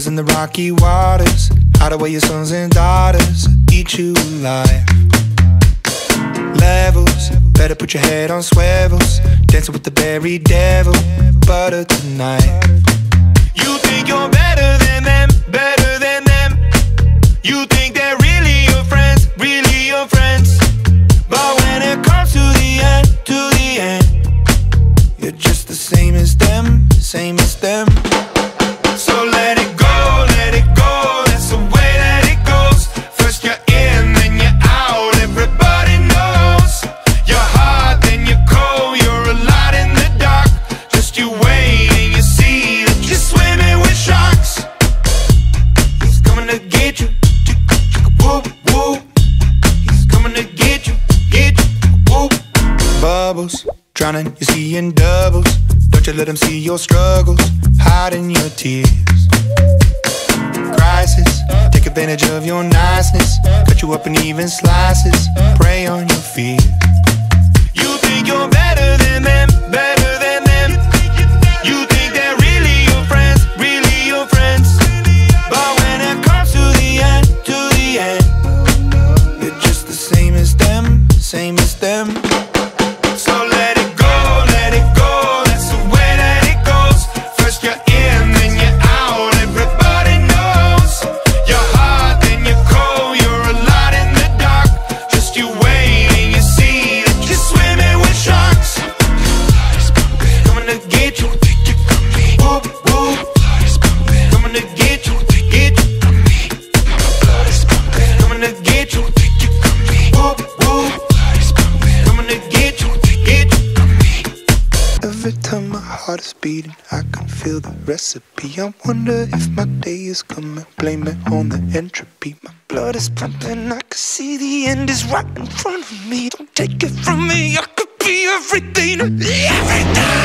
Brothers in the rocky waters, hide away your sons and daughters, eat you alive. Levels, better put your head on swivels, dancing with the berry devil, butter tonight. You think you're better than them, better than them. You think they're really your friends, really your friends. But when it comes to the end, to the end, you're just the same as them, same as them. Bubbles, drowning, you're seeing doubles. Don't you let them see your struggles, hiding your tears. Crisis, take advantage of your niceness. Cut you up in even slices, prey on your fears. Heart is beating, I can feel the recipe. I wonder if my day is coming. Blame it on the entropy. My blood is pumping. I can see the end is right in front of me. Don't take it from me. I could be everything, everything.